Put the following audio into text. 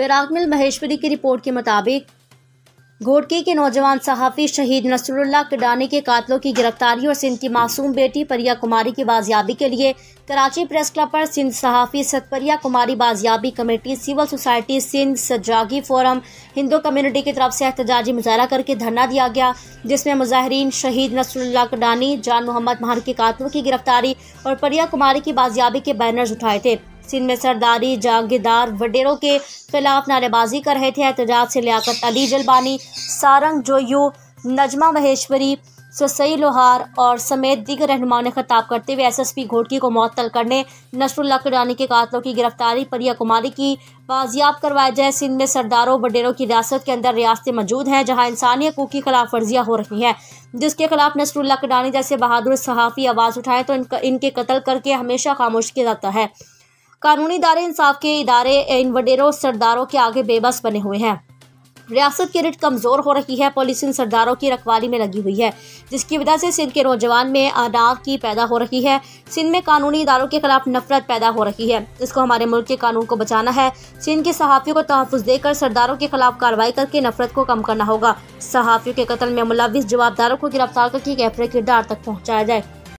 वैरागमिल महेश्वरी की रिपोर्ट के मुताबिक घोटकी के नौजवान सहाफ़ी शहीद नसरुल्लाह कडानी के कातलों की गिरफ्तारी और सिंध की मासूम बेटी परिया कुमारी की बाजियाबी के लिए कराची प्रेस क्लब पर सिंध सहाफ़ी सतपरिया कुमारी बाजियाबी कमेटी, सिविल सोसाइटी, सिंध सजागी फोरम, हिंदू कम्युनिटी की तरफ़ से एहतजाजी मुजाहरा करके धरना दिया गया, जिसमें मुजाहरीन शहीद नसरुल्लाह कडानी, जान मोहम्मद महर के कातलों की गिरफ्तारी और परिया कुमारी की बाजियाबी के बैनर्स उठाए थे। सिंध में सरदारी, जागीरदार वडेरों के खिलाफ नारेबाजी कर रहे थे। एहतजाज से लियाकत अली जलबानी, सारंग जोयू नजमा महेश्वरी, ससई लोहार और समेत दीगर रहनुमाओं ने खिताब करते हुए एसएसपी घोटकी को मअतल करने नसरुल्ला किरानी के कातलों की गिरफ्तारी, परिया कुमारी की बाजियाब करवाया जाए। सिंध में सरदारों, वडेरों की रियासत के अंदर रियासतें मौजूद हैं, जहाँ इंसानी हकूक की खिलाफ वर्जियाँ हो रही हैं। जिसके खिलाफ नसरुल्ला किरानी जैसे बहादुर सहाफ़ी आवाज़ उठाए तो इनका इनके कत्ल करके हमेशा खामोश किया जाता है। कानूनी इदारे इंसाफ के इदारे इन वडेरों सरदारों के आगे बेबस बने हुए हैं। रियासत की रिट कमज़ोर हो रही है, पुलिस इन सरदारों की रखवाली में लगी हुई है, जिसकी वजह से सिंध के नौजवान में अनाव की पैदा हो रही है। सिंध में कानूनी इदारों के खिलाफ नफरत पैदा हो रही है। इसको हमारे मुल्क के कानून को बचाना है। सिंध के सहाफ़ियों को तहफ़ देकर सरदारों के खिलाफ कार्रवाई करके नफरत को कम करना होगा। सहाफ़ियों के कत्ल में मुलविस जवाबदारों को गिरफ़्तार करके गहरे किरदार तक पहुँचाया जाए।